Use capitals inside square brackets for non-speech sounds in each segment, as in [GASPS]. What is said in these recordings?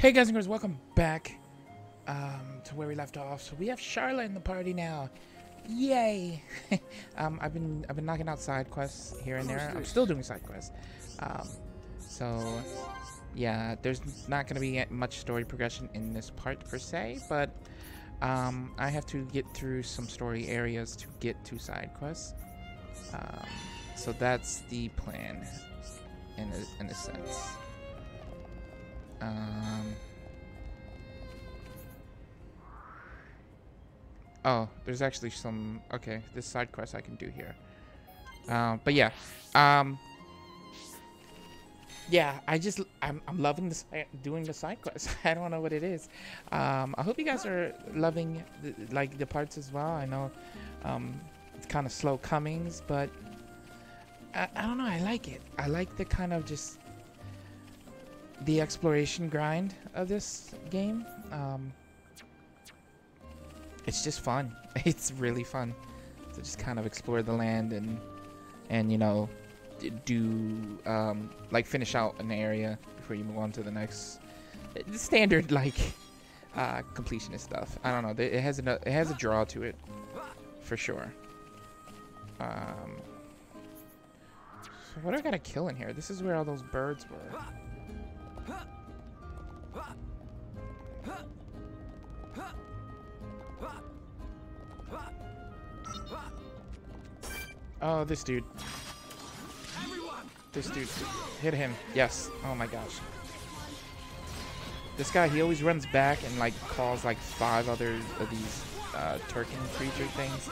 Hey guys and girls, welcome back um, to where we left off. So we have Sharla in the party now. Yay! [LAUGHS] um, I've been I've been knocking out side quests here and there. I'm still doing side quests. Um, so yeah, there's not gonna be much story progression in this part per se, but um, I have to get through some story areas to get to side quests. Um, so that's the plan, in a, in a sense. Um. Oh, there's actually some. Okay, this side quest I can do here. Um, but yeah, um, yeah, I just I'm I'm loving this doing the side quest. [LAUGHS] I don't know what it is. Um, I hope you guys are loving the, like the parts as well. I know, um, it's kind of slow comings, but I, I don't know. I like it. I like the kind of just the exploration grind of this game. Um, it's just fun. [LAUGHS] It's really fun to just kind of explore the land and and you know do um, like finish out an area before you move on to the next the standard [LAUGHS] like uh, completionist stuff. I don't know. It has a it has a draw to it for sure. Um, so what do I gotta kill in here? This is where all those birds were. Oh, this dude. This dude. Hit him. Yes. Oh my gosh. This guy, he always runs back and like calls like five other of these uh, Turkin creature things.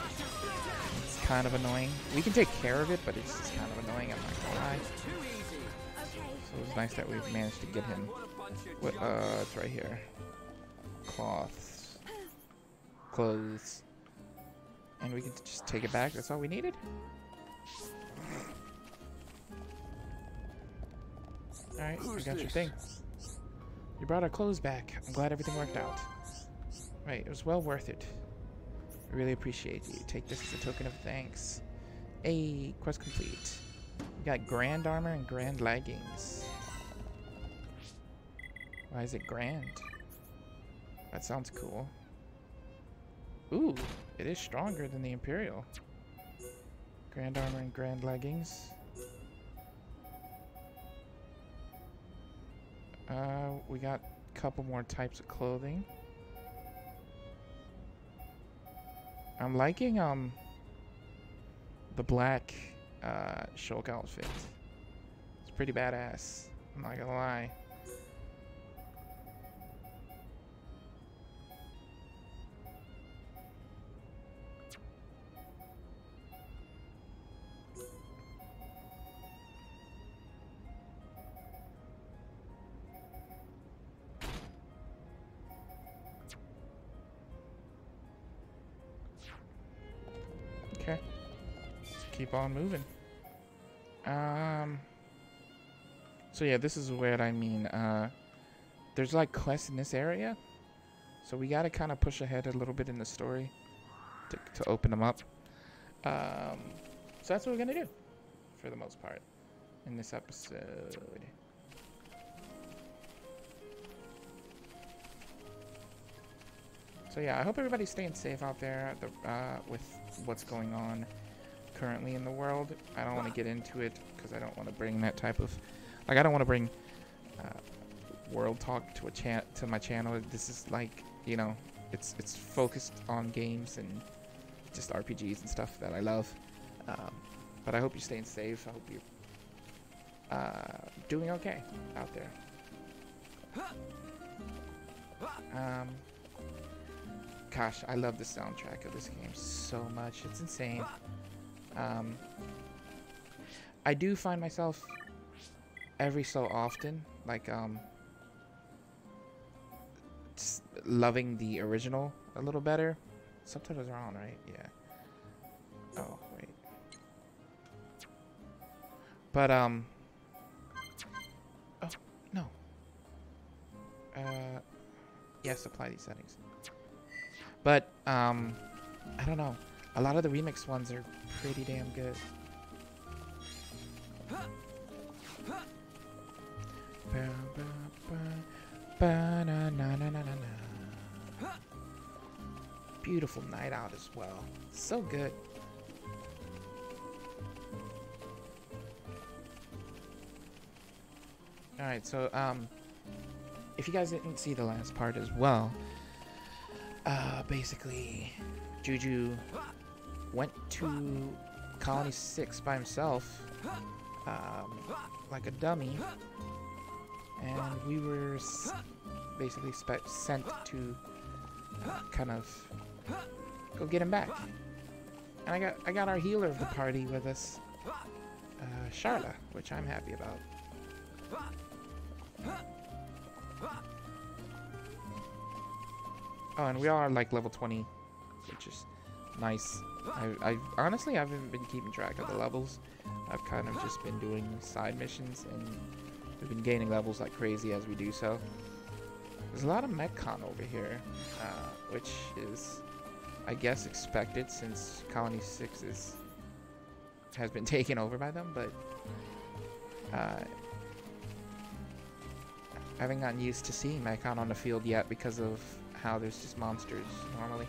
It's kind of annoying. We can take care of it, but it's just kind of annoying. I'm not gonna lie. So it's nice that we've managed to get him. What? Uh, it's right here. Cloths. Clothes. And we can just take it back. That's all we needed. Alright, we got your thing. You brought our clothes back. I'm glad everything worked out. Right, it was well worth it. I really appreciate you. Take this as a token of thanks. A quest complete. We got grand armor and grand leggings. Why is it grand? That sounds cool. Ooh, it is stronger than the Imperial. Grand armor and grand leggings. Uh, we got a couple more types of clothing. I'm liking um the black uh, Shulk outfit. It's pretty badass. I'm not gonna lie. On moving. Um. So yeah, this is what I mean. Uh, there's like quests in this area, so we gotta kind of push ahead a little bit in the story to to open them up. Um, so that's what we're gonna do, for the most part, in this episode. So yeah, I hope everybody's staying safe out there the, uh, with what's going on currently in the world. I don't want to get into it because I don't want to bring that type of, like I don't want to bring uh, world talk to a chat to my channel. This is like you know, it's it's focused on games and just RPGs and stuff that I love. Um, but I hope you're staying safe. I hope you're uh, doing okay out there. Um, gosh, I love the soundtrack of this game so much. It's insane. Um, I do find myself every so often, like, um, loving the original a little better. Subtitles are on, right? Yeah. Oh, wait. But, um... Oh, no. Uh, yes, apply these settings. But, um, I don't know. A lot of the remix ones are pretty damn good. Beautiful night out as well. So good. Alright, so, um, if you guys didn't see the last part as well, uh, basically, Juju went to Colony 6 by himself, um, like a dummy, and we were basically sent to kind of go get him back. And I got I got our healer of the party with us, uh, which I'm happy about. Oh, and we are like level 20, which is nice. I, I honestly haven't been keeping track of the levels. I've kind of just been doing side missions, and we've been gaining levels like crazy as we do so. There's a lot of Mechon over here, uh, which is, I guess, expected since Colony 6 is, has been [LAUGHS] taken over by them, but uh, I haven't gotten used to seeing Mechon on the field yet because of how there's just monsters normally.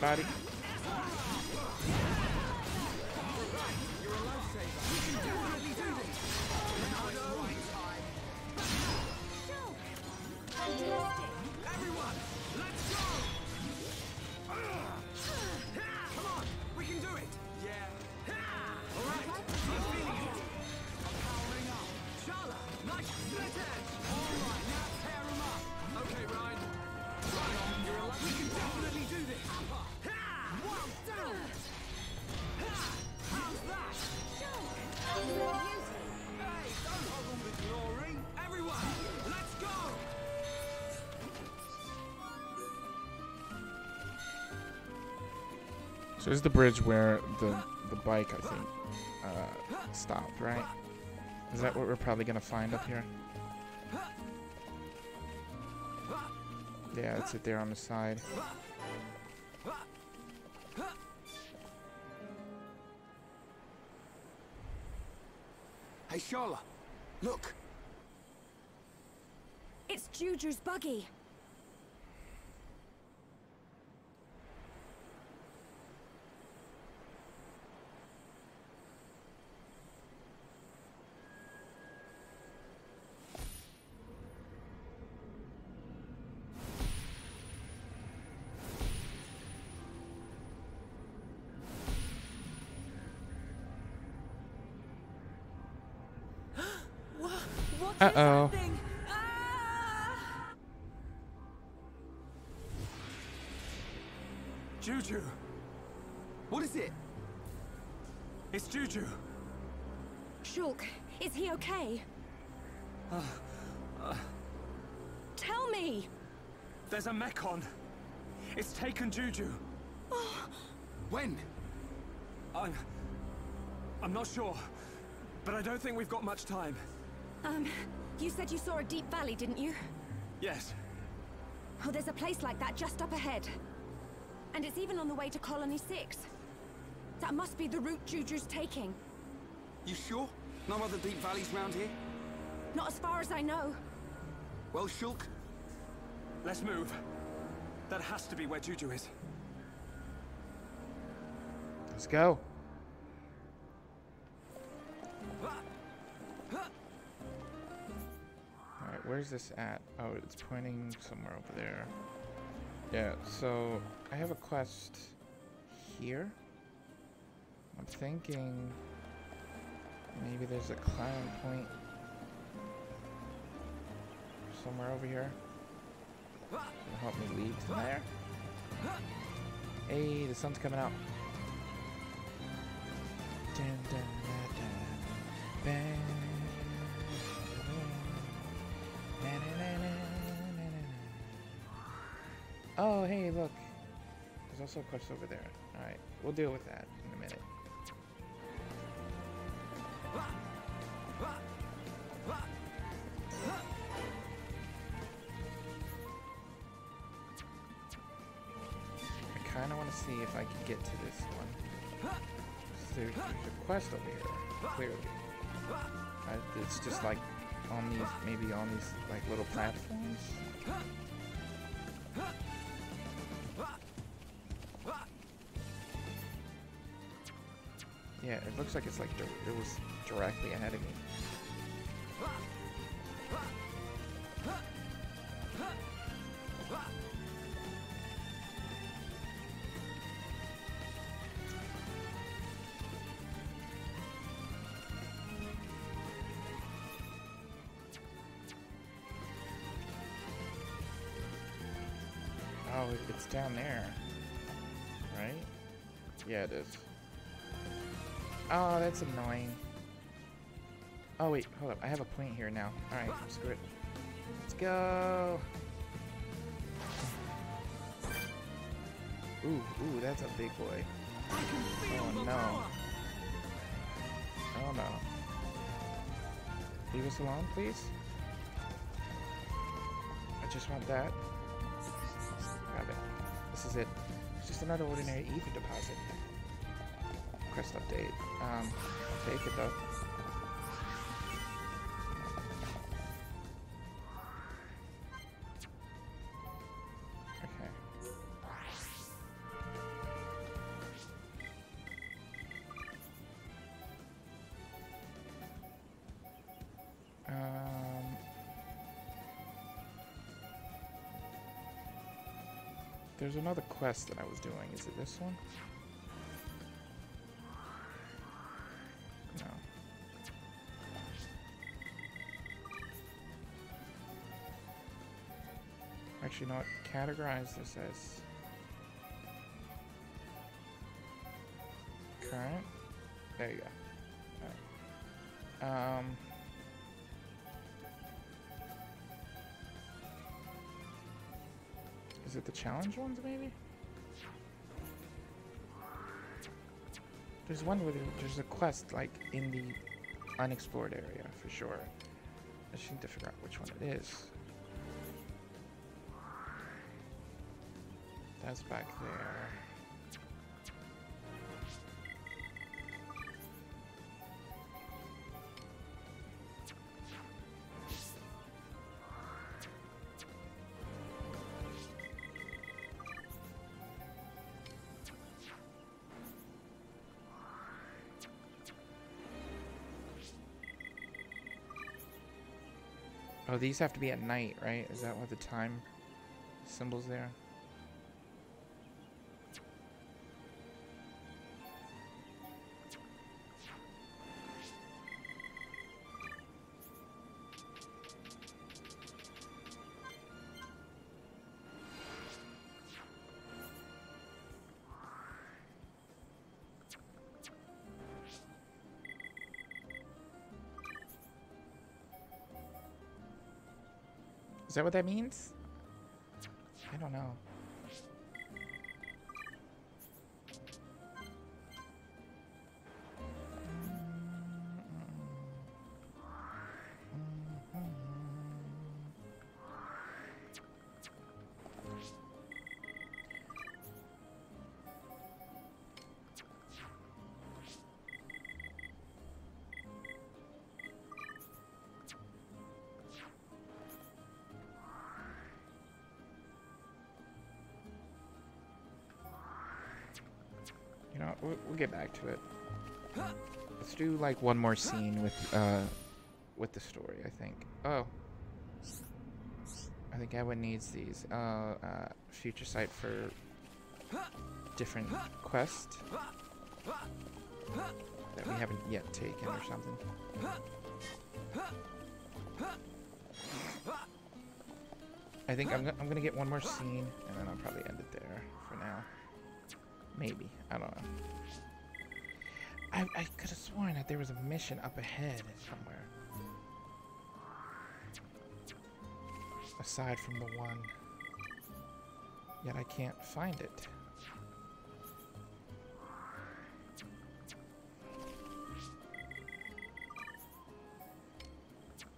Everybody. So this is the bridge where the the bike, I think, uh, stopped, right? Is that what we're probably gonna find up here? Yeah, it's it there on the side. Hey, Sharla, look. It's Juju's buggy. Uh-oh. that thing? Juju. What is it? It's Juju. Shulk, is he okay? Uh, uh. Tell me! There's a Mechon. It's taken Juju. Oh. when? I'm... I'm not sure. But I don't think we've got much time. Um, you said you saw a deep valley, didn't you? Yes. Oh, there's a place like that just up ahead. And it's even on the way to Colony 6. That must be the route Juju's taking. You sure? No other deep valleys round here? Not as far as I know. Well, Shulk, Let's move. That has to be where Juju is. Let's go. Where's this at? Oh, it's pointing somewhere over there. Yeah, so I have a quest here. I'm thinking maybe there's a climb point somewhere over here. Help me lead to there. Hey, the sun's coming out. Dun, dun, da, look. There's also a quest over there. Alright, we'll deal with that in a minute. I kind of want to see if I can get to this one. There's, a quest over here, clearly. Uh, it's just like on these, maybe on these like little platforms. Yeah, it looks like it's like it was directly ahead of me. That's annoying. Oh, wait, hold up. I have a point here now. Alright, screw it. Let's go! Ooh, ooh, that's a big boy. Oh, no. Oh, no. Leave us alone, please? I just want that. Grab it. This is it. It's just another ordinary ether deposit. Quest update. Um, I'll take it though. Um, there's another quest that I was doing. Is it this one? Actually, not categorize this as current. There you go. Alright. Um. Is it the challenge ones, maybe? There's one where there's a quest, like, in the unexplored area, for sure. I just need to figure out which one it is. That's back there. Oh, these have to be at night, right? Is that what the time symbol's there? Is that what that means? You know, we'll, we'll get back to it. Let's do like one more scene with uh with the story. I think. Oh, I think Edwin needs these. Uh, uh future site for different quest that we haven't yet taken or something. I think I'm, I'm gonna get one more scene and then I'll probably end it there for now. Maybe. I don't know. I, I could have sworn that there was a mission up ahead somewhere. Aside from the one. Yet I can't find it.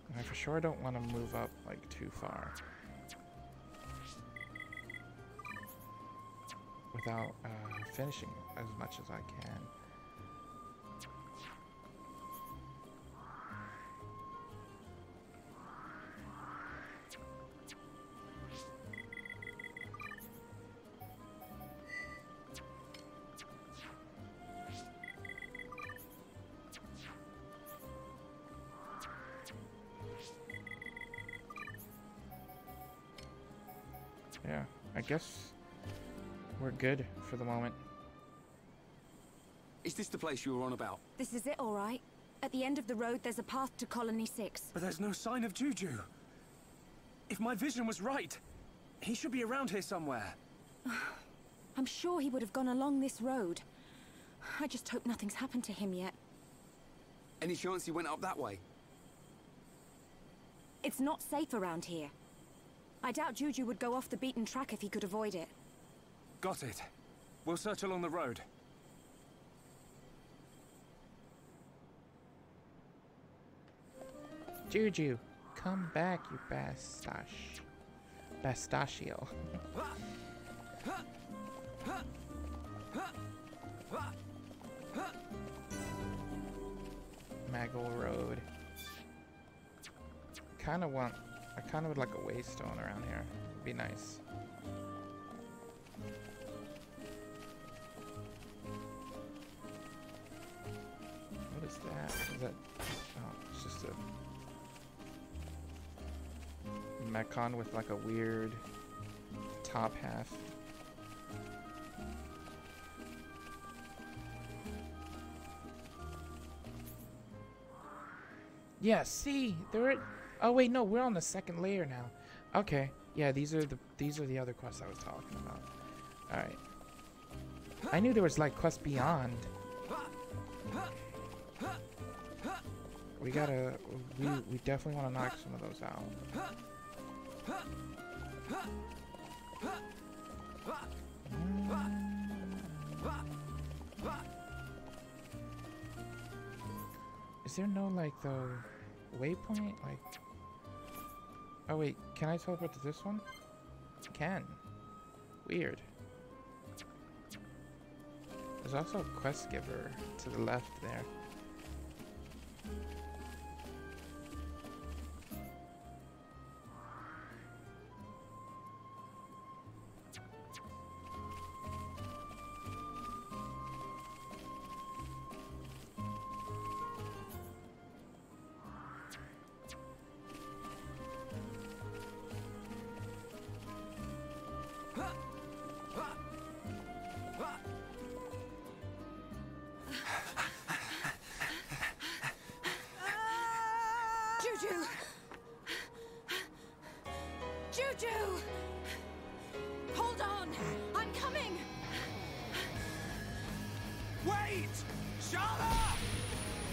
And I for sure don't want to move up like too far. without uh, finishing as much as I can. Yeah, I guess we're good for the moment. Is this the place you were on about? This is it, all right. At the end of the road, there's a path to Colony 6. But there's no sign of Juju. If my vision was right, he should be around here somewhere. [SIGHS] I'm sure he would have gone along this road. I just hope nothing's happened to him yet. Any chance he went up that way? It's not safe around here. I doubt Juju would go off the beaten track if he could avoid it. Got it. We'll search along the road. Juju, come back, you bastache. Bastachio. Maggle Road. Kind of want, I kind of would like a waystone around here. Be nice. That? Oh, it's just a Mechon with like a weird top half. Yeah, see, there. Oh wait, no, we're on the second layer now. Okay, yeah, these are the these are the other quests I was talking about. All right. I knew there was like quests beyond. We gotta, we we definitely want to knock some of those out. Mm. Is there no like the waypoint? Like, oh wait, can I teleport to this one? Can. Weird. There's also a quest giver to the left there.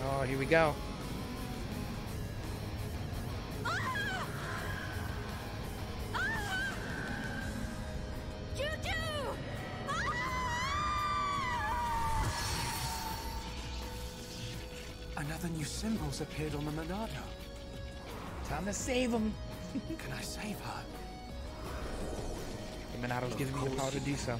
Oh, here we go. Ah! Ah! Juju! Ah! Another new symbol's appeared on the Monado. Time to save him. [LAUGHS] Can I save her? The Monado's giving me the power to do so.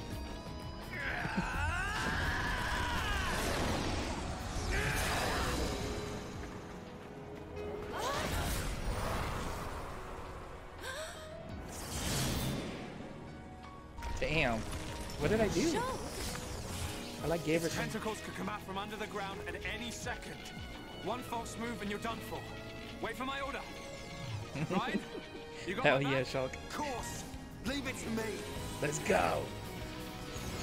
Gave her. Tentacles could come out from under the ground at any second. One false move and you're done for. Wait for my order. [LAUGHS] Reyn, you got Hell yeah? Shulk. Of course! Leave it to me! Let's go.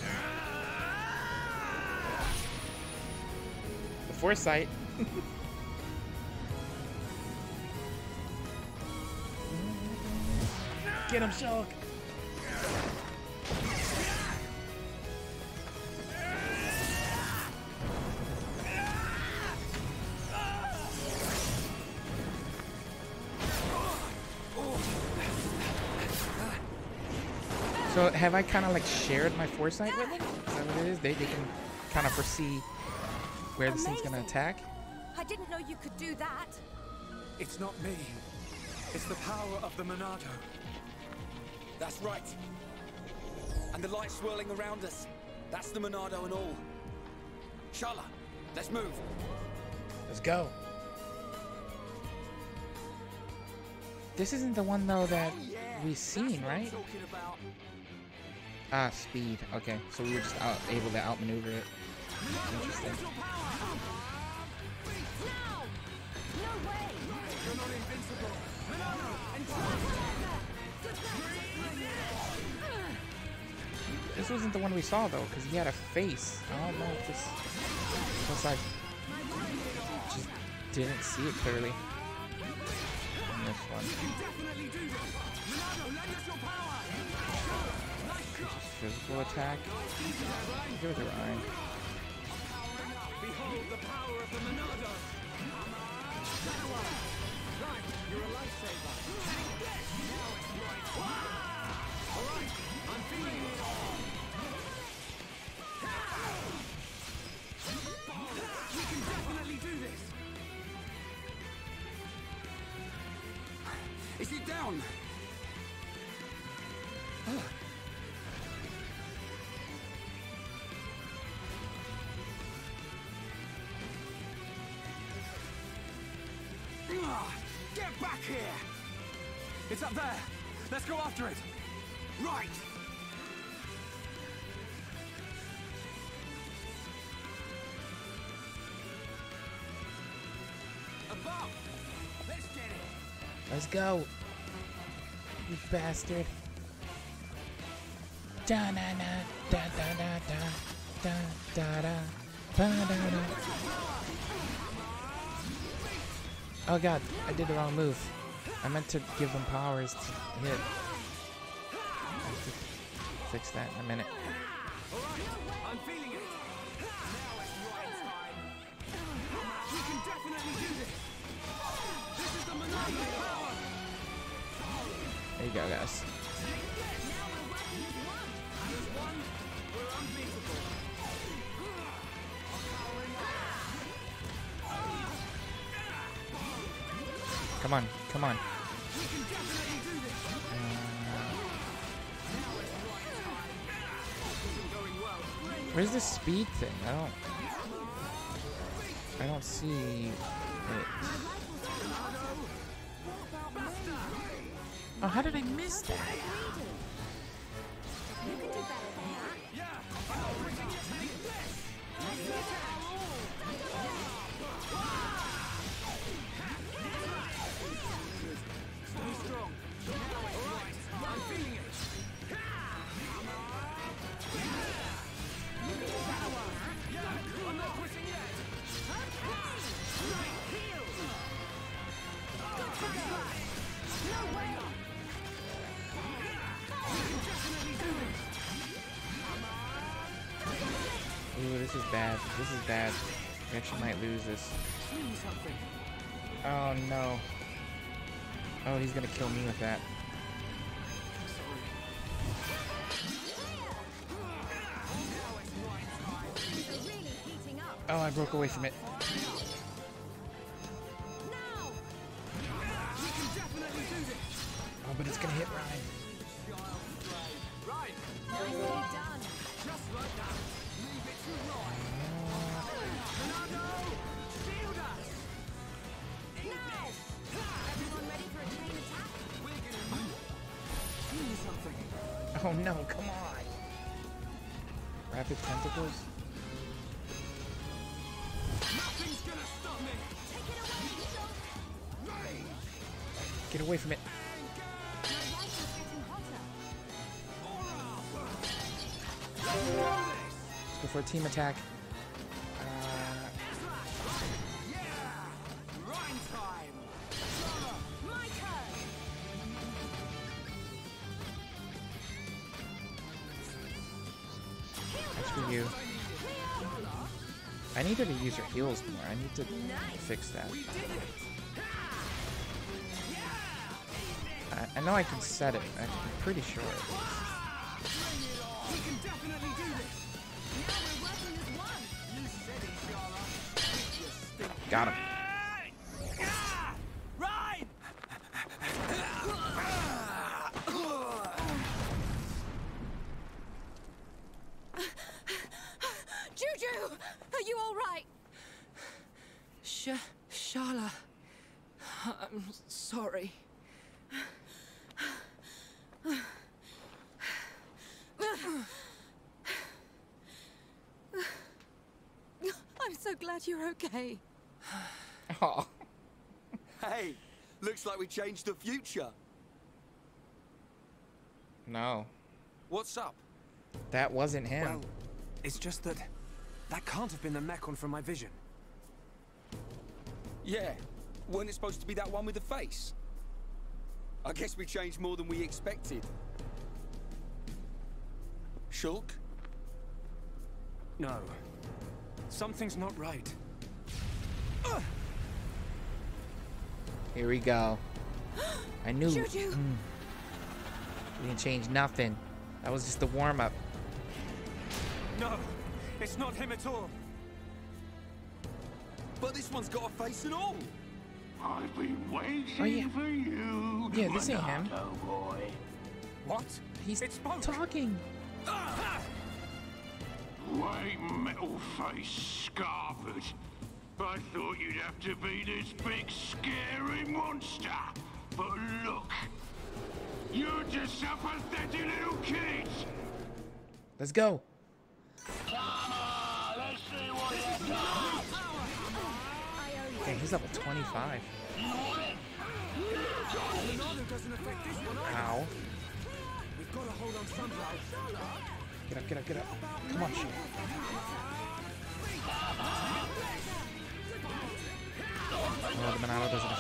Ah! The foresight. [LAUGHS] Get him, Shulk. Have I kind of like shared my foresight with them? Is that what it is? They, they can kind of foresee where this thing's gonna attack? I didn't know you could do that. It's not me. It's the power of the Monado. That's right. And the light swirling around us. That's the Monado and all. Sharla, let's move. Let's go. This isn't the one though that oh, we've seen, right? Ah, speed. Okay, so we were just out, able to outmaneuver it. Interesting. This wasn't the one we saw though, because he had a face. I don't know if this was like just didn't see it clearly. In this one is just physical attack. Give it to Reyn. Behold the power of the Right, you're a lifesaver. Now it's my turn! Alright, I'm feeling it all! We can definitely do this! Is he down? Back here! It's up there. Let's go after it. Right. Above. Let's get it. Let's go. You bastard. Da na na da da da da da da da da da. Oh god, I did the wrong move. I meant to give them powers to hit. I have to fix that in a minute. I'm feeling it. Now Come on, come on. This. Where's the speed thing? I don't. I don't see it. Oh, how did I miss that? Bad. This is bad. We actually might lose this. Oh no. Oh, he's gonna kill me with that. Oh, I broke away from it. Let's go for a team attack. Uh, Reyn time. My turn! that's for you. I need her to use her heals more. I need to fix that. I, I know I can set it. I'm pretty sure. We Got him. Juju! Are you all right? Sh Sharla... I'm sorry. I'm so glad you're okay. We changed the future. no. What's up? That wasn't him. Well, it's just that that can't have been the Mechon from my vision. Yeah, weren't it supposed to be that one with the face? I guess we changed more than we expected. Shulk? No. Something's not right. Here we go. [GASPS] I knew Juju! we didn't change nothing. That was just the warm up. No, it's not him at all. But this one's got a face and all. I've been waiting Oh, yeah. for you. Yeah, this ain't him. Monado boy. What? He's It spoke. talking. Ah! White metal face scarfed. I thought you'd have to be this big scary monster. But look, you're just a pathetic little kid. Let's go. On, let's. Dang, he's level 25. Monado doesn't affect this one either. Ow. Get up, get up, get up. Come on, shoot.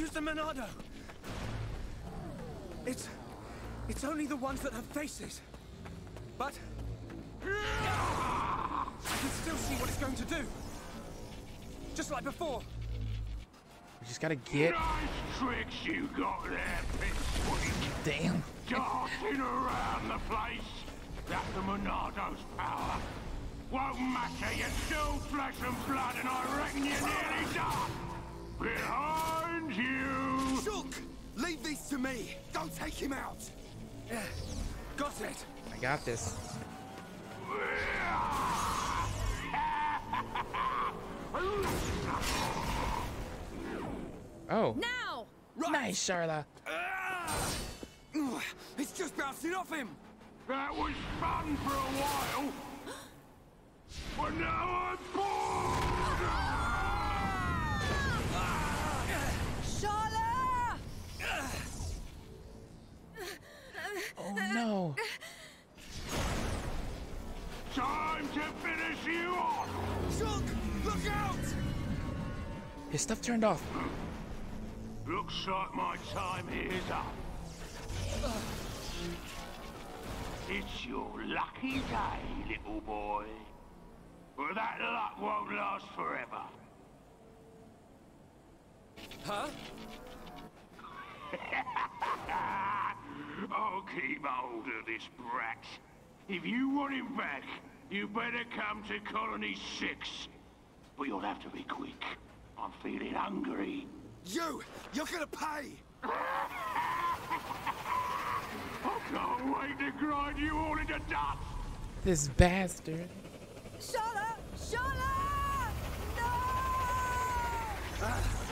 use the Monado? It's... It's only the ones that have faces. But... I can still see what it's going to do. Just like before. We just gotta get. Nice tricks you got there, Pitsweek. Damn. Darting around the place. That's the Monado's power. Won't matter, you're still flesh and blood, and I reckon you're nearly done. Behind you. Shulk! Leave these to me! Don't take him out! Yeah, got it. I got this. Oh. Now! Nice, Sharla. Ah! It's just bouncing off him! That was fun for a while. [GASPS] But now I'm bored. To finish you off. Shulk! Look out! His stuff turned off. Looks like my time is up. It's your lucky day, little boy. But that luck won't last forever. Huh? [LAUGHS] I'll keep hold of this brat. If you want him back, you better come to Colony 6. But you'll have to be quick. I'm feeling hungry. You! You're gonna pay! [LAUGHS] I'll can't wait to grind you all into dust! This bastard. Sharla! Sharla! No! Ah.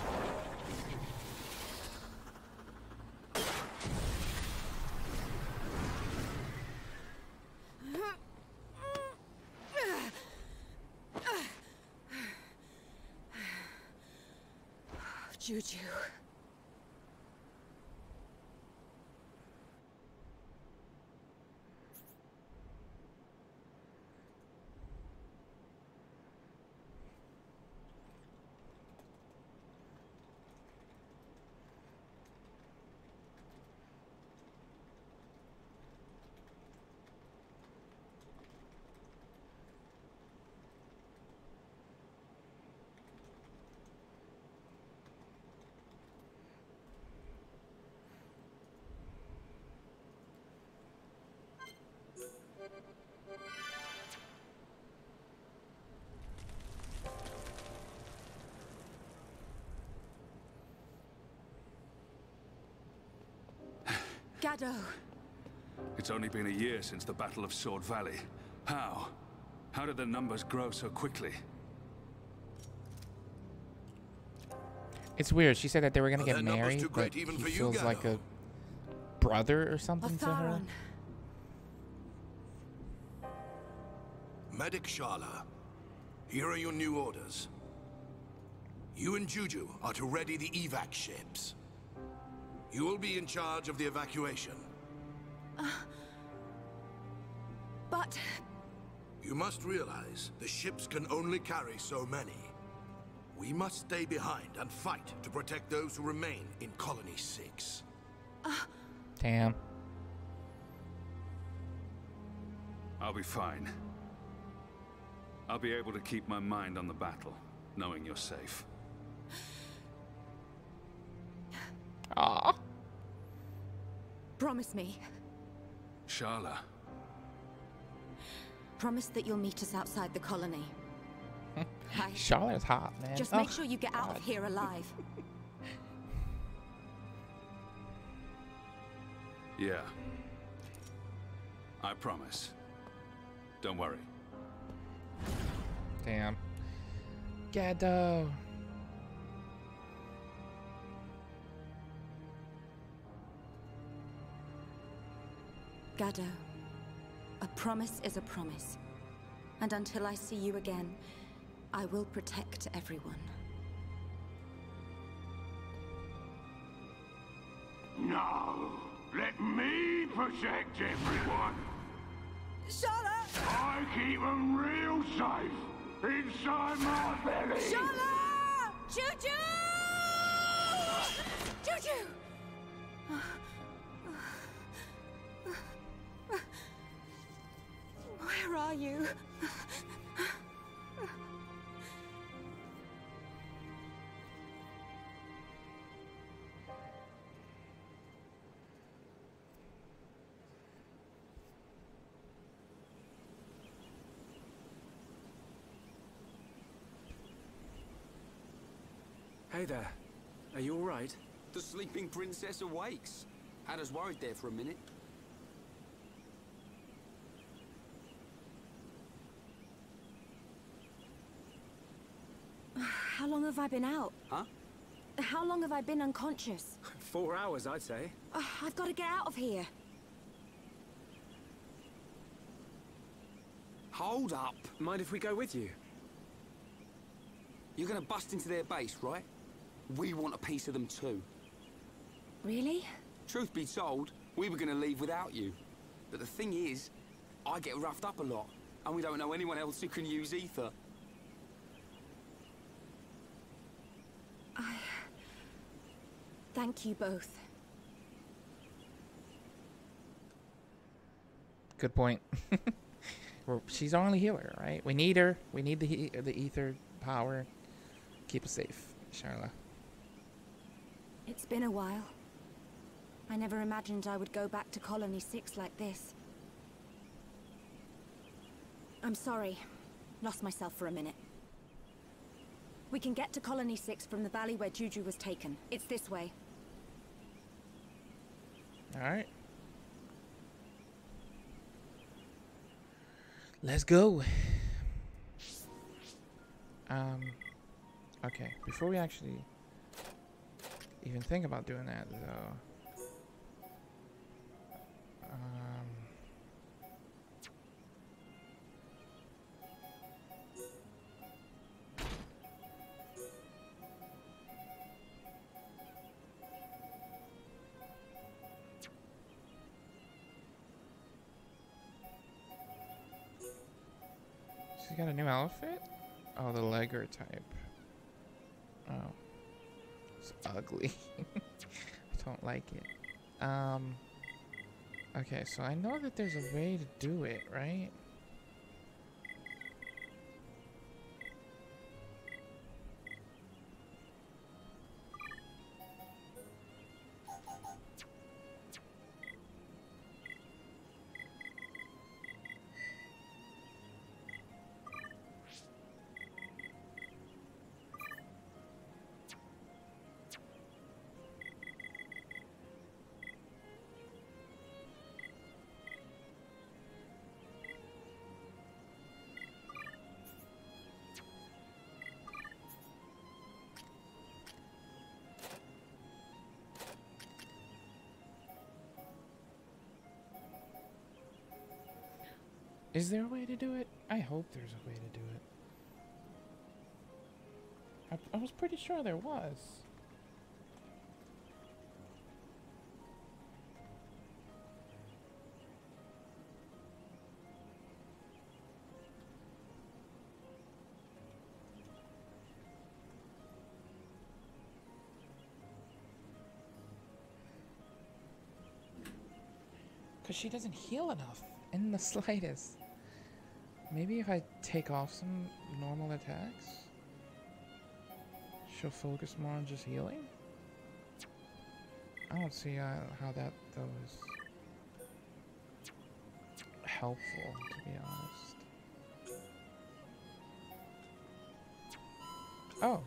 Juju. Gadolt. It's only been a year since the Battle of Sword Valley. How? How did the numbers grow so quickly? It's weird. She said that they were gonna get married, too but great he even for you, feels like a brother or something to her. Otharon. Medic Sharla, here are your new orders. You and Juju are to ready the evac ships. You will be in charge of the evacuation. Uh, but You must realize the ships can only carry so many. We must stay behind and fight to protect those who remain in Colony 6. Uh, Damn. I'll be fine. I'll be able to keep my mind on the battle, knowing you're safe. Promise me. Sharla, Promise that you'll meet us outside the colony. [LAUGHS] Hi. Charlotte's hot, man. Just Oh, make sure you get out of here alive. [LAUGHS] yeah. I promise. Don't worry. Damn. Gadolt. Gadolt, a promise is a promise. And until I see you again, I will protect everyone. No! Let me protect everyone! Sharla! I keep them real safe inside my belly! Sharla! Juju! Juju! Where are you? Hey there. Are you alright? The sleeping princess awakes. Had us worried there for a minute. How long have I been out? Huh? How long have I been unconscious? [LAUGHS] Four hours, I'd say. I've got to get out of here. Hold up. Mind if we go with you? You're gonna bust into their base, right? We want a piece of them too. Really? Truth be told, we were gonna leave without you. But the thing is, I get roughed up a lot, and we don't know anyone else who can use ether. [SIGHS] Thank you both. Good point. [LAUGHS] She's our only healer, right? We need her. We need the he- the ether power. Keep us safe, Sharla. It's been a while. I never imagined I would go back to Colony 6 like this. I'm sorry. Lost myself for a minute. We can get to Colony 6 from the valley where Juju was taken. It's this way. Alright. Let's go. Um, okay, before we actually even think about doing that, though... Uh, outfit? Oh, the legger type. Oh. It's ugly. [LAUGHS] I don't like it. Um. Okay, so I know that there's a way to do it, right? Is there a way to do it? I hope there's a way to do it. I, I was pretty sure there was. Because she doesn't heal enough in the [LAUGHS] slightest. Maybe if I take off some normal attacks, she'll focus more on just healing? I don't see uh, how that, though, is helpful, to be honest. Oh,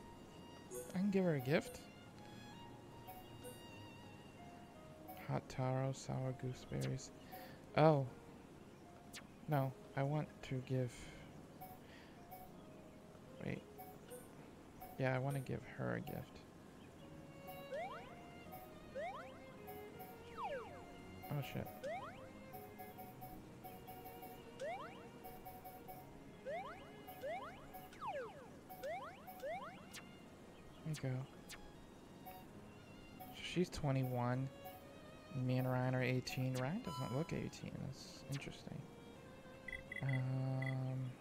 I can give her a gift? Hot taro, sour gooseberries. Oh. No, I want to give... Wait. Yeah, I want to give her a gift. Oh shit. There you go. She's 21. Me and Ryan are 18. Ryan doesn't look 18. That's interesting. Um,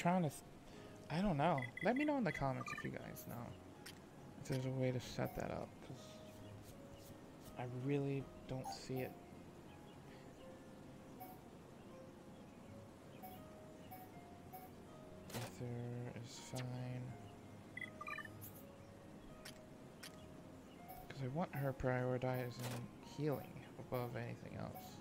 trying to. I don't know. Let me know in the comments if you guys know if there's a way to set that up, because I really don't see it. Ether is fine. Because I want her prioritizing healing above anything else.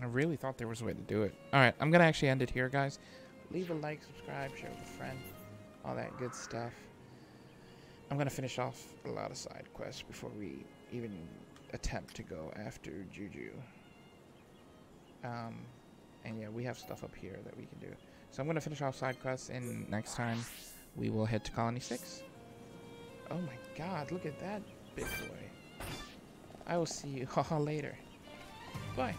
I really thought there was a way to do it. Alright, I'm gonna actually end it here, guys. Leave a like, subscribe, share with a friend, all that good stuff. I'm gonna finish off a lot of side quests before we even attempt to go after Juju. Um, and yeah, we have stuff up here that we can do. So I'm gonna finish off side quests, and next time we will head to Colony 6. Oh my god, look at that big boy. I will see you [LAUGHS] all later. Bye.